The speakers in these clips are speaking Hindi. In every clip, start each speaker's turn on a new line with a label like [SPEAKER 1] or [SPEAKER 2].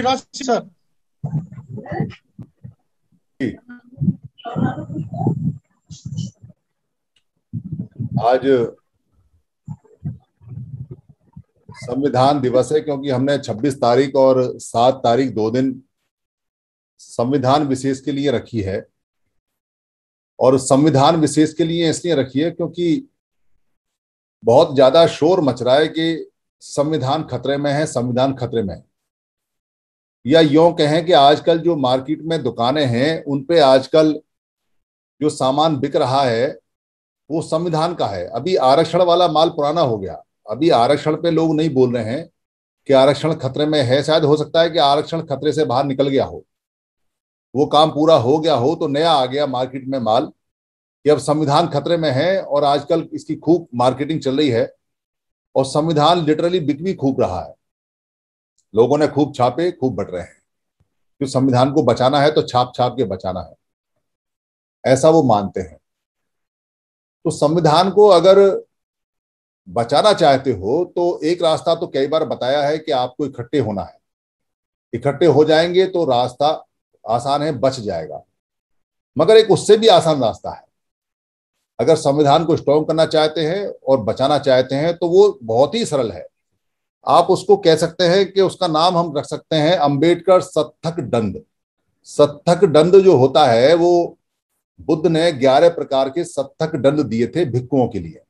[SPEAKER 1] आपकी राशि सर
[SPEAKER 2] आज संविधान दिवस है क्योंकि हमने 26 तारीख और 7 तारीख दो दिन संविधान विशेष के लिए रखी है। और संविधान विशेष के लिए इसलिए रखी है क्योंकि बहुत ज़्यादा शोर मच रहा है कि संविधान खतरे में है, संविधान खतरे में है। या यूँ कहें कि आजकल जो मार्केट में दुकानें हैं, उन पे आजकल जो सामान बिक रहा है, वो संविधान का है। अभी आरक्षण वाला माल पुराना हो गया। अभी आरक्षण पे लोग नहीं बोल रहे हैं कि आरक्षण खतरे में है। शायद हो सकता है कि आरक्षण खतरे से बाहर निकल गया हो। वो काम पूरा हो गया हो तो नया आ गया मार्केट में माल कि अब संविधान खतरे में है और आजकल इसकी खूब मार्केटिंग चल रही है और संविधान लिटरली बिक भी खूब रहा है। लोगों ने खूब छापे, खूब बट रहे हैं। तो संविधान को बचाना है तो छाप छाप के बचाना है। ऐसा वो मानते हैं। तो संविधान को अगर बचाना चाहते हो तो एक रास्ता तो कई बार बताया है कि आपको इकट्ठे होना है। इकट्ठे हो जाएँगे तो रास्ता आसान है, बच जाएगा। मगर एक उससे भी आसान रास्ता है। अगर संविधान को स्ट्रॉन्ग करना चाहते हैं और बचाना चाहते हैं तो वो बहुत ही सरल है। आप उसको कह सकते हैं कि उसका नाम हम रख सकते हैं अंबेडकर सत्थक दंड। सत्थक दंड जो होता है, वो बुद्ध ने ग्यारह प्रकार के सत्थक दंड दिए थे भिक्कुओं के लिए।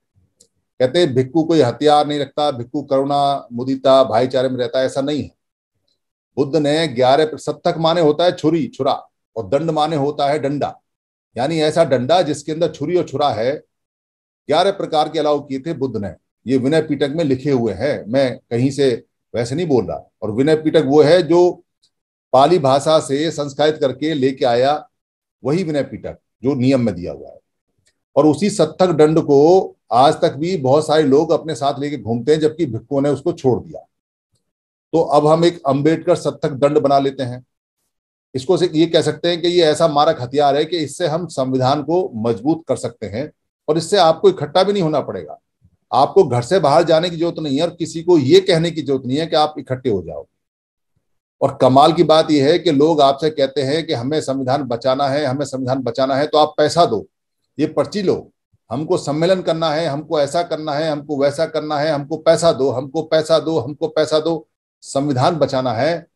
[SPEAKER 2] कहते हैं भिक्कू कोई हथियार नहीं रखता भिक्कू करुणा, मुदिता, भाईचारे में रहता ऐसा नहीं है। बुद्ध ने ग्यारह सत्थक माने होता है छुरी, छुरा, और दंड माने होता है डंडा। यानी ऐसा डंडा जिसके अंदर छुरी और छुरा है, ग्यारह प्रकार के अलाउ किए थे बुद्ध ने। ये विनय पीटक में लिखे हुए हैं। मैं कहीं से वैसे नहीं बोल रहा। और विनय पीटक वो है जो पाली भाषा से संस्कारित करके लेके आया वही विनय पीटक, जो नियम में दिया हुआ है। और उसी सत्थक दंड को आज तक भी बहुत सारे लोग अपने साथ लेके घूमते हैं, जबकि भिक्कुओं ने उसको छोड़ दिया। तो अब हम एक अंबेडकर सत्थक दंड बना लेते हैं। इसको से ये कह सकते हैं कि ये ऐसा मारक हथियार है कि इससे हम संविधान को मज़बूत कर सकते हैं, और इससे आपको इकट्ठा भी नहीं होना पड़ेगा। आपको घर से बाहर जाने की ज़रूरत नहीं है और किसी को ये कहने की ज़रूरत नहीं है कि आप इकट्ठे हो जाओ। और कमाल की बात यह है कि लोग आपसे कहते हैं कि हमें संविधान बचाना है, हमें संविधान बचाना है तो आप पैसा दो। ये पर्ची लो। हमको सम्मेलन करना है, हमको ऐसा करना है, हमको वैसा करना है, हमको पैसा दो, हमको पैसा दो, हमको पैसा दो। संविधान बचाना है,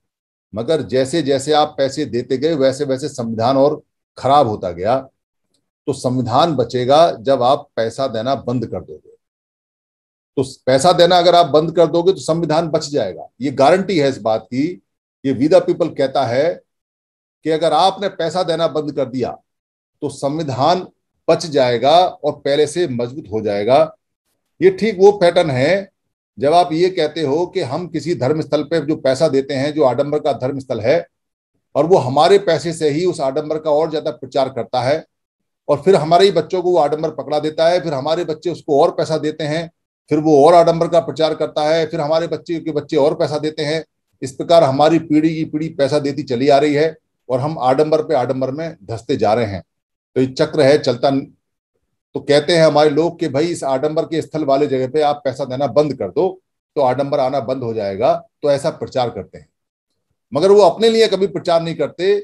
[SPEAKER 2] मगर जैसे जैसे आप पैसे देते गए, वैसे वैसे संविधान और खराब होता गया। तो संविधान बचेगा जब आप पैसा देना बंद कर दोगे। तो पैसा देना अगर आप बंद कर दोगे तो संविधान बच जाएगा। ये गारंटी है इस बात की। ये विदा पीपल कहता है कि अगर आपने पैसा देना बंद कर दिया तो संविधान बच जाएगा और पहले से मज़बूत हो जाएगा। ये ठीक वो पैटर्न है, जब आप ये कहते हो कि हम किसी धर्म स्थल पर जो पैसा देते हैं, जो आडम्बर का धर्म स्थल है, और वो हमारे पैसे से ही उस आडम्बर का और ज़्यादा प्रचार करता है, और फिर हमारे ही बच्चों को वो आडंबर पकड़ा देता है, फिर हमारे बच्चे उसको और पैसा देते हैं फिर वो और आडंबर का प्रचार करता है, फिर हमारे बच्चे के बच्चे और पैसा देते हैं। इस प्रकार हमारी पीढ़ी की पीढ़ी पैसा देती चली आ रही है और हम आडंबर पे आडंबर में धसते जा रहे हैं। तो ये चक्र है, चलता तो कहते हैं हमारे लोग कि भाई इस आडंबर के स्थल वाले जगह पे आप पैसा देना बंद कर दो तो आडंबर आना बंद हो जाएगा तो ऐसा प्रचार करते हैं। मगर वो अपने लिए कभी प्रचार नहीं करते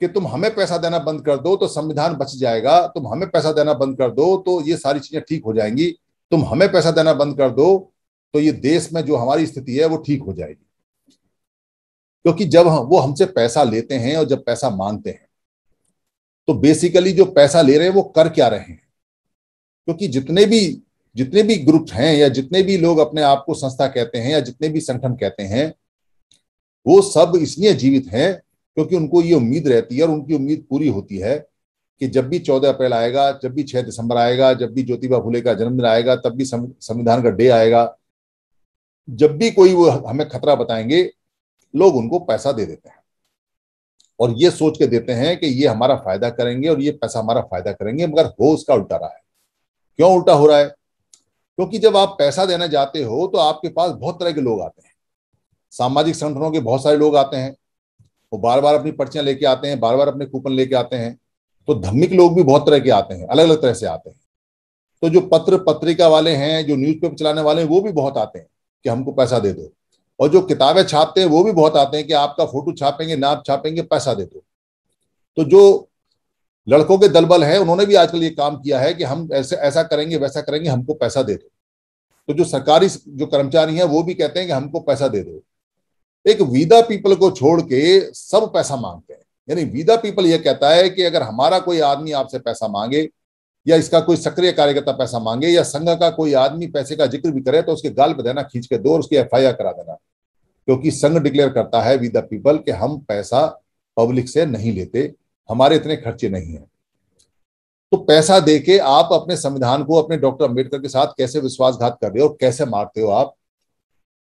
[SPEAKER 2] कि तुम हमें पैसा देना बंद कर दो तो संविधान बच जाएगा, तुम हमें पैसा देना बंद कर दो तो ये सारी चीज़ें ठीक हो जाएँगी। तुम हमें पैसा देना बंद कर दो तो ये देश में जो हमारी स्थिति है, वो ठीक हो जाएगी। क्योंकि जब हम, वो हमसे पैसा लेते हैं और जब पैसा मांगते हैं तो बेसिकली जो पैसा ले रहे हैं, वो कर क्या रहे हैं? क्योंकि जितने भी जितने भी ग्रुप हैं या जितने भी लोग अपने आप को संस्था कहते हैं या जितने भी संगठन कहते हैं, वो सब इसलिए जीवित हैं क्योंकि उनको ये उम्मीद रहती है और उनकी उम्मीद पूरी होती है कि जब भी चौदह अप्रैल आएगा, जब भी छह दिसंबर आएगा, जब भी ज्योतिबा फुले का जन्मदिन आएगा, तब भी संविधान का डे आएगा। जब भी कोई वो हमें खतरा बताएँगे, लोग उनको पैसा दे देते हैं। और ये सोच के देते हैं कि ये हमारा फ़ायदा करेंगे और ये पैसा हमारा फ़ायदा करेंगे, मगर हो उसका उल्टा रहा है क्यों उल्टा हो रहा है? क्योंकि जब आप पैसा देने जाते हो तो आपके पास बहुत तरह के लोग आते हैं। सामाजिक संगठनों के बहुत सारे लोग आते हैं। वो बार बार अपनी पर्चियाँ लेके आते हैं बार बार अपने कूपन लेके आते हैं। तो धर्मिक लोग भी बहुत तरह के आते हैं अलग अलग तरह से आते हैं। तो जो पत्र पत्रिका वाले हैं, जो न्यूज़पेपर चलाने वाले हैं, वो भी बहुत आते हैं कि हमको पैसा दे दो। और जो किताबें छापते हैं, वो भी बहुत आते हैं कि आपका फ़ोटो छापेंगे नाप छापेंगे, पैसा दे दो। तो जो लड़कों के दलबल है, उन्होंने भी आजकल ये काम किया है कि हम ऐसे, ऐसा करेंगे, वैसा करेंगे, हमको पैसा दे दो। तो जो सरकारी जो कर्मचारी हैं, वो भी कहते हैं कि हमको पैसा दे दो। एक विदा पीपल को छोड़ के सब पैसा मांगते हैं। यानी विदा पीपल ये कहता है कि अगर हमारा कोई आदमी आपसे पैसा मांगे, या इसका कोई सक्रिय कार्यकर्ता पैसा मांगे, या संघ का कोई आदमी पैसे का ज़िक्र भी करे तो उसके गाल पर देना, खींच के दो, और उसकी एफआईआर करा देना। क्योंकि संघ डिक्लेयर करता है विद द पीपल कि हम पैसा पब्लिक से नहीं लेते, हमारे इतने खर्चे नहीं है। तो पैसा देके आप अपने संविधान को, अपने डॉक्टर अंबेडकर के साथ कैसे विश्वासघात कर रहे हो और कैसे मारते हो आप?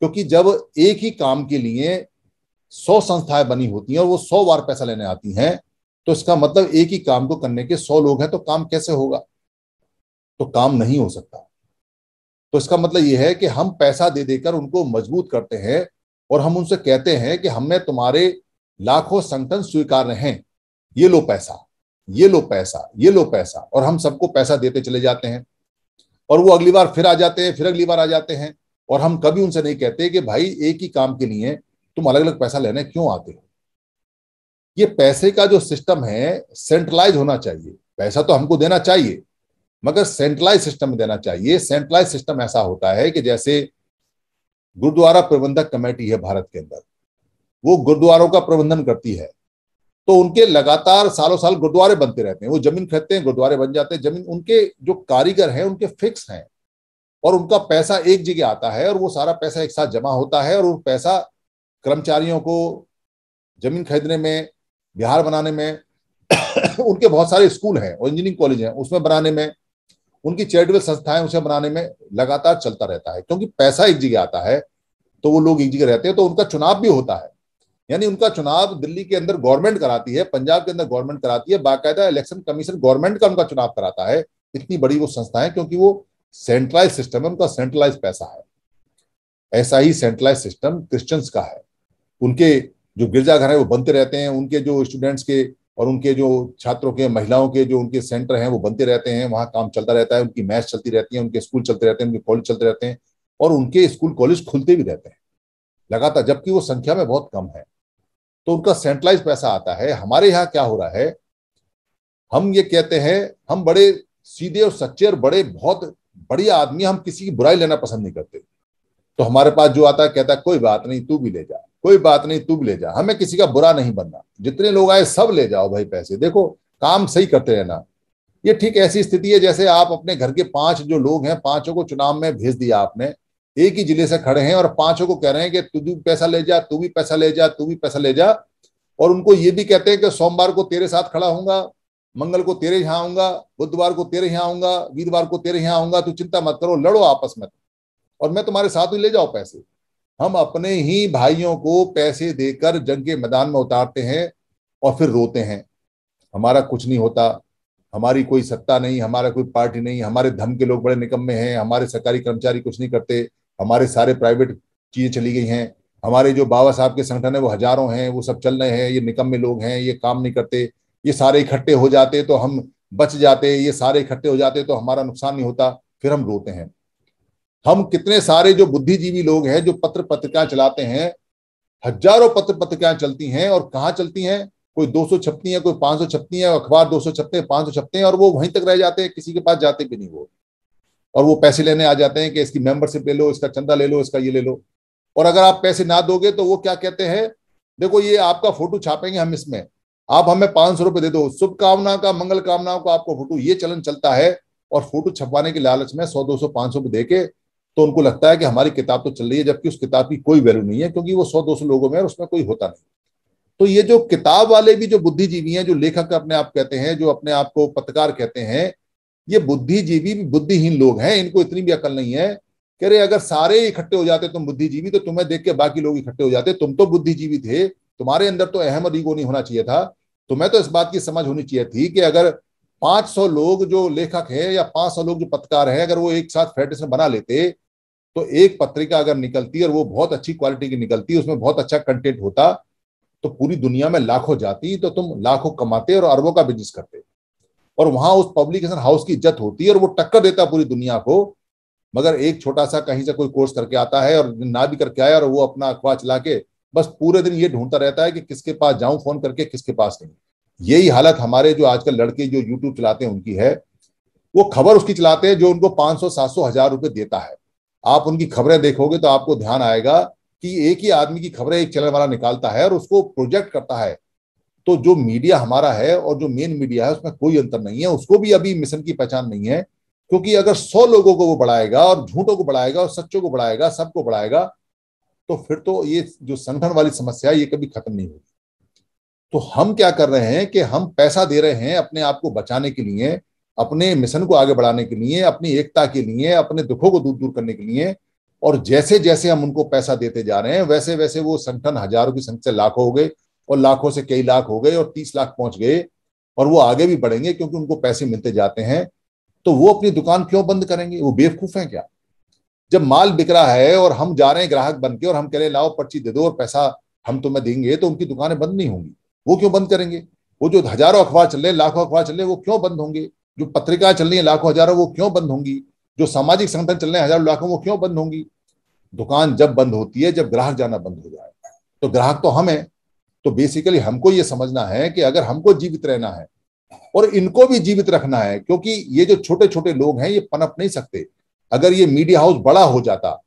[SPEAKER 2] क्योंकि जब एक ही काम के लिए सौ संस्थाएँ बनी होती हैं और वो सौ बार पैसा लेने आती हैं तो इसका मतलब एक ही काम को करने के सौ लोग हैं तो काम कैसे होगा? तो काम नहीं हो सकता। तो इसका मतलब यह है कि हम पैसा दे देकर उनको मज़बूत करते हैं और हम उनसे कहते हैं कि हमने तुम्हारे लाखों संगठन स्वीकार रहे हैं। ये लो पैसा, ये लो पैसा, ये लो पैसा और हम सबको पैसा देते चले जाते हैं। और वो अगली बार फिर आ जाते हैं, फिर अगली बार आ जाते हैं और हम कभी उनसे नहीं कहते कि भाई एक ही काम के लिए तुम अलग अलग पैसा लेने क्यों आते हो? ये पैसे का जो सिस्टम है सेंट्रलाइज होना चाहिए। पैसा तो हमको देना चाहिए, मगर सेंट्रलाइज सिस्टम देना चाहिए। सेंट्रलाइज सिस्टम ऐसा होता है कि जैसे गुरुद्वारा प्रबंधक कमेटी है भारत के अंदर। वो गुरुद्वारों का प्रबंधन करती है। तो उनके लगातार सालों साल गुरुद्वारे बनते रहते हैं। वो ज़मीन खरीदते हैं, गुरुद्वारे बन जाते हैं। ज़मीन, उनके जो कारीगर हैं, उनके फिक्स हैं। और उनका पैसा एक जगह आता है और वो सारा पैसा एक साथ जमा होता है और वो पैसा कर्मचारियों को ज़मीन खरीदने में, बिहार बनाने में, उनके बहुत सारे स्कूल हैं और इंजीनियरिंग कॉलेज हैं, उसमें बनाने में, उनकी चैरिटेबल संस्थाएँ उसे बनाने में लगातार चलता रहता है। क्योंकि पैसा एक जगह आता है तो वो लोग एक जगह रहते हैं तो उनका चुनाव भी होता है। यानी उनका चुनाव दिल्ली के अंदर गवर्नमेंट कराती है, पंजाब के अंदर गवर्नमेंट कराती है, बाकायदा इलेक्शन कमीशन गवर्नमेंट का उनका चुनाव कराता है। इतनी बड़ी वो संस्था है क्योंकि वो सेंट्रलाइज सिस्टम है, उनका सेंट्रलाइज पैसा है। ऐसा ही सेंट्रलाइज सिस्टम क्रिश्चियंस का है। उनके जो गिरजाघर है वो बनते रहते हैं, उनके जो स्टूडेंट्स के और उनके जो छात्रों के, महिलाओं के जो उनके सेंटर हैं वो बनते रहते हैं, वहाँ काम चलता रहता है, उनकी मैच चलती रहती है, उनके स्कूल चलते रहते हैं, उनके कॉलेज चलते रहते हैं और उनके स्कूल कॉलेज खुलते भी रहते हैं। लगातार, जबकि वो संख्या में बहुत कम है। तो उनका सेंट्रलाइज पैसा आता है। हमारे यहाँ क्या हो रहा है? हम ये कहते हैं, हम बड़े सीधे और सच्चे और बड़े, बहुत बढ़िया आदमी, हम किसी की बुराई लेना पसंद नहीं करते। तो हमारे पास जो आता है, कहता है, कोई बात नहीं, तू भी ले जा। कोई बात नहीं, तू भी ले जा। हमें किसी का बुरा नहीं बनना। जितने लोग आए, सब ले जाओ भाई पैसे। देखो, काम सही करते रहना। ये ठीक ऐसी स्थिति है जैसे आप अपने घर के पाँच जो लोग हैं, पाँचों को चुनाव में भेज दिया आपने। एक ही ज़िले से खड़े हैं और पाँचों को कह रहे हैं कि तू भी पैसा ले जा, तू भी पैसा ले जा, तू भी पैसा ले जा। और उनको ये भी कहते हैं कि सोमवार को तेरे साथ खड़ा हूँगा मंगल को तेरे यहाँ आऊँगा, बुधवार को तेरे यहाँ आऊँगा, वीरवार को तेरे यहाँ आऊँगा, तू चिंता मत करो, लड़ो आपस में। और मैं तुम्हारे साथ ही ले जाओ पैसे। हम अपने ही भाइयों को पैसे देकर जंग के मैदान में उतारते हैं और फिर रोते हैं। हमारा कुछ नहीं होता, हमारी कोई सत्ता नहीं, हमारा कोई पार्टी नहीं, हमारे धम के लोग बड़े निकम्मे हैं, हमारे सरकारी कर्मचारी कुछ नहीं करते, हमारे सारे प्राइवेट चीज़ें चली गई हैं, हमारे जो बाबा साहब के संगठन है वो हज़ारों हैं, वो सब चल रहे हैं, ये निकम्मे लोग हैं, ये काम नहीं करते, ये सारे इकट्ठे हो जाते तो हम बच जाते, ये सारे इकट्ठे हो जाते तो हमारा नुकसान नहीं होता, फिर हम रोते हैं। हम कितने सारे जो बुद्धिजीवी लोग हैं, जो पत्र पत्रिकाएँ चलाते हैं, हज़ारों पत्र पत्रिकाएँ चलती हैं और कहाँ चलती हैं? कोई 200 छपती है, कोई 500 छपती है, अखबार 200 छपते हैं 500 छपते हैं और वो वहीं तक रह जाते हैं, किसी के पास जाते भी नहीं वो। और वो पैसे लेने आ जाते हैं कि इसकी मेंबरशिप ले लो, इसका चंदा ले लो, इसका ये ले लो। और अगर आप पैसे ना दोगे तो वो क्या कहते हैं, देखो ये आपका फ़ोटो छापेंगे हम इसमें। आप हमें पाँच सौ रुपए दे दो। शुभकामना का, मंगल कामनाओं का आपको फ़ोटो, ये चलन चलता है और फ़ोटो छपवाने के लालच में सौ, दो सौ, पाँच सौ दे के तो उनको लगता है कि हमारी किताब तो चल रही है, जबकि उस किताब की कोई वैल्यू नहीं है, क्योंकि वो सौ दो सौ लोगों में और उसमें कोई होता नहीं। तो ये जो किताब वाले भी जो बुद्धिजीवी हैं, जो लेखक अपने आप कहते हैं, जो अपने आप को पत्रकार कहते हैं, ये बुद्धिजीवी बुद्धिहीन लोग हैं, इनको इतनी भी अकल नहीं है कह रहे अगर सारे इकट्ठे हो जाते तुम बुद्धिजीवी तो तुम्हें देख के बाकी लोग इकट्ठे हो जाते। तुम तो बुद्धिजीवी थे, तुम्हारे अंदर तो अहम और ईगो नहीं होना चाहिए था। तुम्हें तो इस बात की समझ होनी चाहिए थी कि अगर 500 लोग जो लेखक है या 500 लोग जो पत्रकार है, अगर वो एक साथ फेडरेशन बना लेते तो एक पत्रिका अगर निकलती और वो बहुत अच्छी क्वालिटी की निकलती उसमें बहुत अच्छा कंटेंट होता तो पूरी दुनिया में लाखों जाती तो तुम लाखों कमाते और अरबों का बिज़नेस करते। और वहाँ उस पब्लिकेशन हाउस की इज़्ज़त होती है और वो टक्कर देता पूरी दुनिया को, मगर एक छोटा सा कहीं से कोई कोर्स करके आता है और ना भी करके आया और वो अपना अखबार चला के बस पूरे दिन ये ढूंढता रहता है कि किसके पास जाऊँ फ़ोन करके किसके पास नहीं। यही हालत हमारे जो आजकल लड़के जो यूट्यूब चलाते हैं, उनकी है। वो खबर उसकी चलाते हैं जो उनको पाँच सौ हज़ार रुपए देता है। आप उनकी खबरें देखोगे तो आपको ध्यान आएगा कि एक ही आदमी की खबरें एक चैनल वाला निकालता है और उसको प्रोजेक्ट करता है। तो जो मीडिया हमारा है और जो मेन मीडिया है, उसमें कोई अंतर नहीं है। उसको भी अभी मिशन की पहचान नहीं है, क्योंकि अगर सौ लोगों को वो बढ़ाएगा और झूठों को बढ़ाएगा और सच्चों को बढ़ाएगा, सबको बढ़ाएगा तो फिर तो ये जो संगठन वाली समस्या है, ये कभी खत्म नहीं होगी। तो हम क्या कर रहे हैं कि हम पैसा दे रहे हैं अपने आप को बचाने के लिए अपने मिशन को आगे बढ़ाने के लिए, अपनी एकता के लिए, अपने दुखों को दूर दूर करने के लिए, और जैसे जैसे हम उनको पैसा देते जा रहे हैं वैसे वैसे वो संगठन हज़ारों की संख्या लाखों हो गए, और लाखों से कई लाख हो गए, और तीस लाख पहुँच गए, और वो आगे भी बढ़ेंगे क्योंकि उनको पैसे मिलते जाते हैं तो वो अपनी दुकान क्यों बंद करेंगे? वो बेवकूफ़ है क्या? जब माल बिक रहा है और हम जा रहे हैं ग्राहक बन के और हम कह रहे लाओ पर्ची दे दो और पैसा हम तुम्हें देंगे तो उनकी दुकानें बंद नहीं होंगी। वो क्यों बंद करेंगे? वो जो हज़ारों अखबार चल रहे लाखों अखबार चल रहे वो क्यों बंद होंगे? जो पत्रिकाएँ चल रही है लाखों हज़ारों, वो क्यों बंद होंगी? जो सामाजिक संगठन चल रहे हैं हज़ारों लाखों, वो क्यों बंद होंगी? दुकान जब बंद होती है, जब ग्राहक जाना बंद हो जाए तो ग्राहक तो हम तो बेसिकली हमको ये समझना है कि अगर हमको जीवित रहना है और इनको भी जीवित रखना है, क्योंकि ये जो छोटे छोटे लोग हैं, ये पनप नहीं सकते। अगर ये मीडिया हाउस बड़ा हो जाता,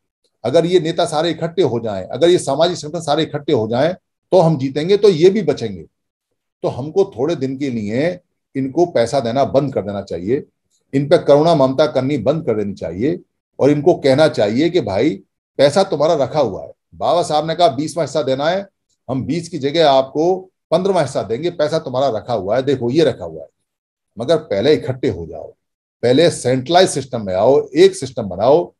[SPEAKER 2] अगर ये नेता सारे इकट्ठे हो जाएँ, अगर ये सामाजिक संगठन सारे इकट्ठे हो जाएँ तो हम जीतेंगे तो ये भी बचेंगे। तो हमको थोड़े दिन के लिए इनको पैसा देना बंद कर देना चाहिए। इन पर करुणा ममता करनी बंद कर देनी चाहिए और इनको कहना चाहिए कि भाई, पैसा तुम्हारा रखा हुआ है। बाबा साहब ने कहा बीसवा हिस्सा देना है, हम बीस की जगह आपको पंद्रहवा हिस्सा देंगे, पैसा तुम्हारा रखा हुआ है, देखो ये रखा हुआ है। मगर पहले इकट्ठे हो जाओ, पहले सेंट्रलाइज सिस्टम में आओ, एक सिस्टम बनाओ,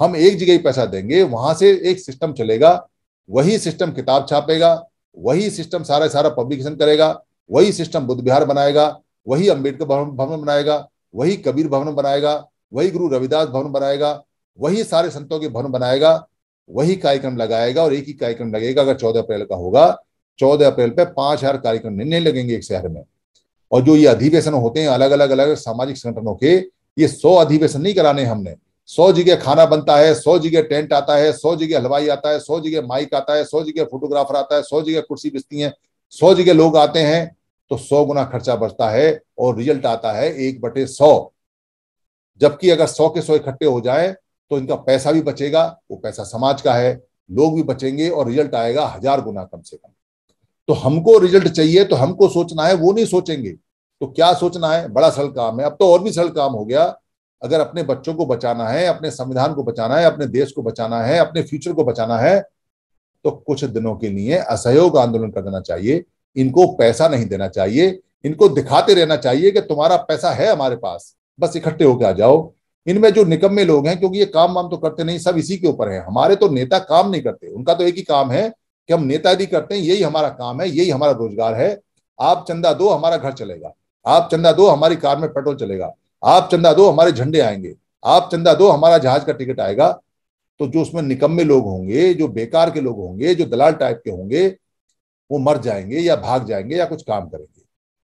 [SPEAKER 2] हम एक जगह ही पैसा देंगे, वहाँ से एक सिस्टम चलेगा, वही सिस्टम किताब छापेगा, वही सिस्टम सारा सारा पब्लिकेशन करेगा, वही सिस्टम बुद्ध विहार बनाएगा वही अंबेडकर भवन बनाएगा, वही कबीर भवन बनाएगा, वही गुरु रविदास भवन बनाएगा, वही सारे संतों के भवन बनाएगा, वही कार्यक्रम लगाएगा और एक ही कार्यक्रम लगेगा, अगर चौदह अप्रैल का होगा, चौदह अप्रैल पे पाँच हज़ार कार्यक्रम नहीं लगेंगे एक शहर में। और जो ये अधिवेशन होते हैं अलग अलग अलग सामाजिक संगठनों के, ये सौ अधिवेशन नहीं कराने हमने। सौ जगह खाना बनता है, सौ जगह टेंट आता है, सौ जगह हलवाई आता है, सौ जगह माइक आता है, सौ जगह फोटोग्राफर आता है, सौ जगह कुर्सी बिस्ती है, सौ जगह लोग आते हैं तो सौ गुना खर्चा बचता है और रिज़ल्ट आता है एक बटे सौ। जबकि अगर सौ के सौ इकट्ठे हो जाए तो इनका पैसा भी बचेगा, वो पैसा समाज का है, लोग भी बचेंगे और रिज़ल्ट आएगा हज़ार गुना कम से कम। तो हमको रिज़ल्ट चाहिए तो हमको सोचना है, वो नहीं सोचेंगे। तो क्या सोचना है? बड़ा सरल काम है। अब तो और भी सरल काम हो गया। अगर अपने बच्चों को बचाना है, अपने संविधान को बचाना है, अपने देश को बचाना है, अपने फ्यूचर को बचाना है तो कुछ दिनों के लिए असहयोग आंदोलन कर देना चाहिए। इनको पैसा नहीं देना चाहिए, इनको दिखाते रहना चाहिए कि तुम्हारा पैसा है हमारे पास, बस इकट्ठे होकर आ जाओ। इनमें जो निकम्मे लोग हैं, क्योंकि ये काम वाम तो करते नहीं, सब इसी के ऊपर है। हमारे तो नेता काम नहीं करते, उनका तो एक ही काम है कि हम नेतागिरी करते हैं, यही हमारा काम है, यही हमारा रोज़गार है। आप चंदा दो, हमारा घर चलेगा। आप चंदा दो, हमारी कार में पेट्रोल चलेगा। आप चंदा दो, हमारे झंडे आएँगे। आप चंदा दो, हमारा जहाज़ का टिकट आएगा। तो जो उसमें निकम्मे लोग होंगे, जो बेकार के लोग होंगे, जो दलाल टाइप के होंगे वो मर जाएँगे या भाग जाएँगे या कुछ काम करेंगे।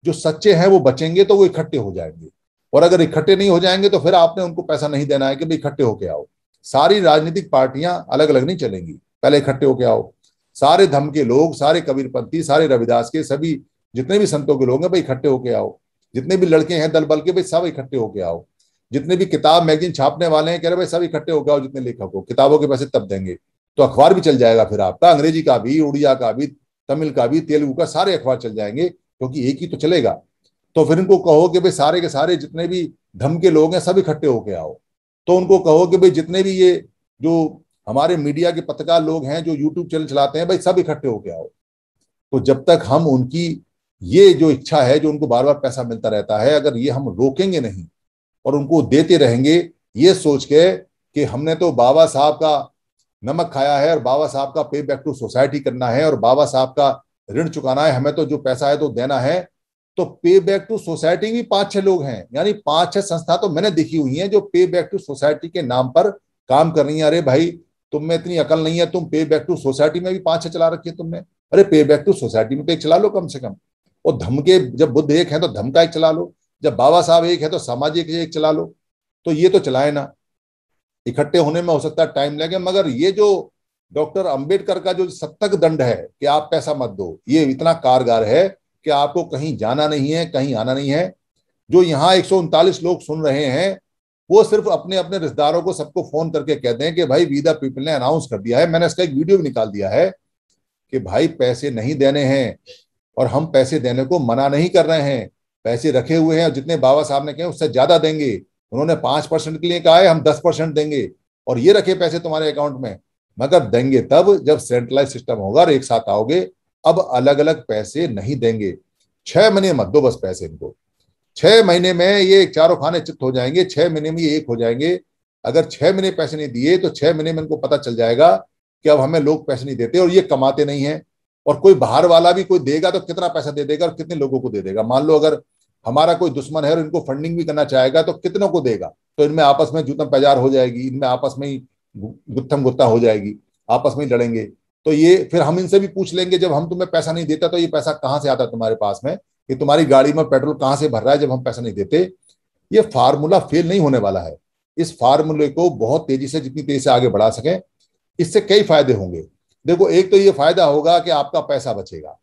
[SPEAKER 2] जो सच्चे हैं वो बचेंगे तो वो इकट्ठे हो जाएँगे। और अगर इकट्ठे नहीं हो जाएँगे तो फिर आपने उनको पैसा नहीं देना है कि भाई इकट्ठे होके आओ। सारी राजनीतिक पार्टियाँ अलग अलग नहीं चलेंगी। पहले इकट्ठे होके आओ। सारे धम के लोग, सारे कबीरपंथी सारे रविदास के सभी जितने भी संतों के लोग हैं, भाई इकट्ठे होके आओ। जितने भी लड़के हैं दल बल के, भाई सब इकट्ठे होके आओ। जितने भी किताब, मैगजीन छापने वाले हैं, कह रहे भाई सब इकट्ठे होके आओ, जितने लेखक हो। किताबों के पैसे तब देंगे। तो अखबार भी चल जाएगा फिर आपका, अंग्रेज़ी का भी, उड़िया का भी तमिल का भी, तेलुगु का सारे अखबार चल जाएँगे, क्योंकि एक ही तो चलेगा। तो फिर इनको कहो कि भाई सारे के सारे जितने भी धम के लोग हैं, सब इकट्ठे होके आओ। तो उनको कहो कि भाई जितने भी ये जो हमारे मीडिया के पत्रकार लोग हैं, जो यूट्यूब चैनल चलाते हैं, भाई सब इकट्ठे होके आओ। तो जब तक हम उनकी ये जो इच्छा है, जो उनको बार बार पैसा मिलता रहता है, अगर ये हम रोकेंगे नहीं और उनको देते रहेंगे, ये सोच के कि हमने तो बाबा साहब का नमक खाया है और बाबा साहब का पे बैक टू सोसाइटी करना है और बाबा साहब का ऋण चुकाना है, हमें तो जो पैसा है तो देना है। तो पे बैक टू सोसाइटी भी पाँच छह लोग हैं, यानी पाँच छह संस्था तो मैंने देखी हुई है जो पे बैक टू सोसाइटी के नाम पर काम कर रही है। अरे भाई, तुम में इतनी अकल नहीं है, तुम पे बैक टू सोसाइटी में भी पाँच छह चला रखी है तुमने। अरे पे बैक टू सोसाइटी में तो एक चला लो कम से कम। और धमके, जब बुद्ध एक है तो धमका एक चला लो, जब बाबा साहब एक है तो सामाजिक एक चला लो। तो ये तो चलाए ना। इकट्ठे होने में हो सकता है टाइम लगे, मगर ये जो डॉक्टर अंबेडकर का जो सत्तक दंड है कि आप पैसा मत दो, ये इतना कारगर है कि आपको कहीं जाना नहीं है, कहीं आना नहीं है। जो यहाँ एक सौ उनतालीस लोग सुन रहे हैं, वो सिर्फ़ अपने अपने रिश्तेदारों को सबको फ़ोन करके कहते हैं कि भाई वी द पीपल ने अनाउंस कर दिया है। मैंने इसका एक वीडियो भी निकाल दिया है कि भाई, पैसे नहीं देने हैं और हम पैसे देने को मना नहीं कर रहे हैं। पैसे रखे हुए हैं और जितने बाबा साहब ने कहे, उससे ज़्यादा देंगे। उन्होंने पाँच परसेंट के लिए कहा है, हम दस परसेंट देंगे। और ये रखे पैसे तुम्हारे अकाउंट में। मगर देंगे तब जब सेंट्रलाइज सिस्टम होगा और एक साथ आओगे, अब अलग अलग पैसे नहीं देंगे। छह महीने मत दो बस पैसे इनको। छह महीने में ये चारों खाने चित्त हो जाएँगे, छह महीने में ये एक हो जाएँगे। अगर छह महीने पैसे नहीं दिए तो छह महीने में इनको पता चल जाएगा कि अब हमें लोग पैसे नहीं देते और ये कमाते नहीं है। और कोई बाहर वाला भी कोई देगा तो कितना पैसा दे देगा और कितने लोगों को दे देगा। मान लो अगर हमारा कोई दुश्मन है और इनको फंडिंग भी करना चाहेगा तो कितनों को देगा? तो इनमें आपस में जूतम पैजार हो जाएगी, इनमें आपस में ही गुत्थम गुत्ता हो जाएगी, आपस में ही लड़ेंगे। तो ये फिर हम इनसे भी पूछ लेंगे, जब हम तुम्हें पैसा नहीं देता तो ये पैसा कहाँ से आता तुम्हारे पास में? कि तुम्हारी गाड़ी में पेट्रोल कहाँ से भर रहा है जब हम पैसा नहीं देते? ये फार्मूला फेल नहीं होने वाला है। इस फार्मूले को बहुत तेज़ी से, जितनी तेज़ी से आगे बढ़ा सकें, इससे कई फ़ायदे होंगे। देखो, एक तो ये फ़ायदा होगा कि आपका पैसा बचेगा।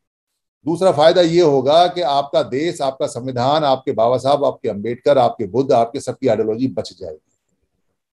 [SPEAKER 2] दूसरा फ़ायदा ये होगा कि आपका देश, आपका संविधान, आपके बाबा साहब, आपके अंबेडकर, आपके बुद्ध, आपके सबकी आइडियोलॉजी बच जाएगी।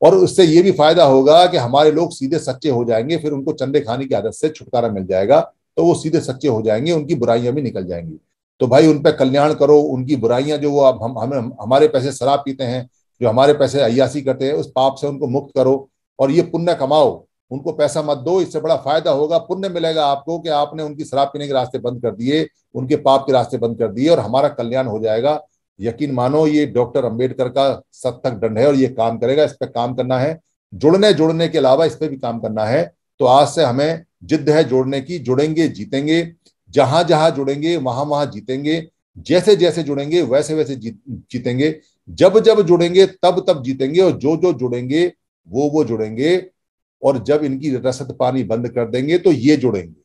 [SPEAKER 2] और उससे ये भी फ़ायदा होगा कि हमारे लोग सीधे सच्चे हो जाएँगे, फिर उनको चंदे खाने की आदत से छुटकारा मिल जाएगा तो वो सीधे सच्चे हो जाएँगे, उनकी बुराइयाँ भी निकल जाएँगी। तो भाई, उन पर कल्याण करो, उनकी बुराइयाँ जो वो आप हम, हमें हमारे पैसे शराब पीते हैं, जो हमारे पैसे अयासी करते हैं, उस पाप से उनको मुक्त करो और ये पुण्य कमाओ। उनको पैसा मत दो, इससे बड़ा फ़ायदा होगा, पुण्य मिलेगा आपको कि आपने उनकी शराब पीने के रास्ते बंद कर दिए, उनके पाप के रास्ते बंद कर दिए और हमारा कल्याण हो जाएगा। यकीन मानो ये डॉक्टर अंबेडकर का सख्त दंड है और ये काम करेगा, इस पर काम करना है। जुड़ने जुड़ने के अलावा इस पर भी काम करना है। तो आज से हमें जिद है जोड़ने की, जुड़ेंगे, जीतेंगे, जहाँ जहाँ जुड़ेंगे, वहाँ वहाँ जीतेंगे, जैसे जैसे जुड़ेंगे, वैसे वैसे जीतेंगे। जब जब जुड़ेंगे, तब तब जीतेंगे और जो जो जुड़ेंगे, वो वो जुड़ेंगे। और जब इनकी रसद पानी बंद कर देंगे तो ये जुड़ेंगे।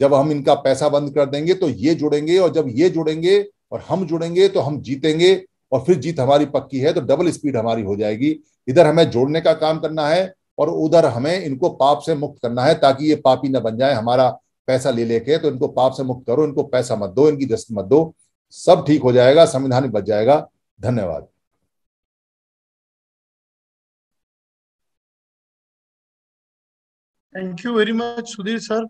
[SPEAKER 2] जब हम इनका पैसा बंद कर देंगे तो ये जुड़ेंगे और जब ये जुड़ेंगे और हम जुड़ेंगे तो हम जीतेंगे और फिर जीत हमारी पक्की है तो डबल स्पीड हमारी हो जाएगी। इधर हमें जोड़ने का काम करना है और उधर हमें इनको पाप से मुक्त करना है ताकि ये पापी न बन जाए, हमारा पैसा ले लेके तो इनको पाप से मुक्त करो, इनको पैसा मत दो, इनकी दस्त मत दो। सब ठीक हो जाएगा, संविधान बच जाएगा। धन्यवाद।
[SPEAKER 1] Thank you very much Sudhir sir